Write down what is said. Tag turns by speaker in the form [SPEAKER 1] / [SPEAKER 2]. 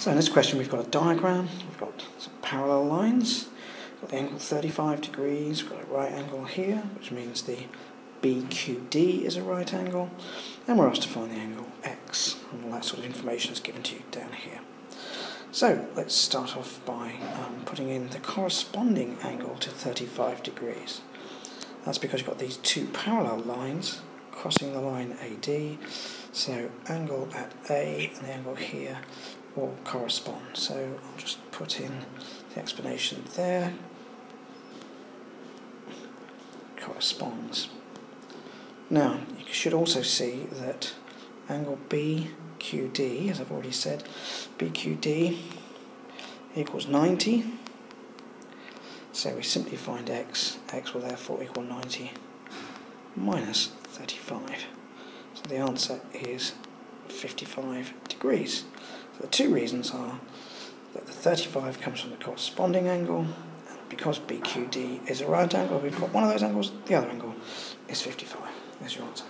[SPEAKER 1] So in this question we've got a diagram, we've got some parallel lines, we've got the angle 35 degrees, we've got a right angle here, which means the BQD is a right angle, and we're asked to find the angle X, and all that sort of information is given to you down here. So let's start off by um, putting in the corresponding angle to 35 degrees. That's because you've got these two parallel lines crossing the line AD, so angle at A and the angle here will correspond. So I'll just put in the explanation there. Corresponds. Now, you should also see that angle BQD, as I've already said, BQD equals 90. So we simply find x, x will therefore equal 90 minus 35. The answer is 55 degrees. So the two reasons are that the 35 comes from the corresponding angle, and because BQD is a right angle, we've got one of those angles, the other angle is 55. There's your answer.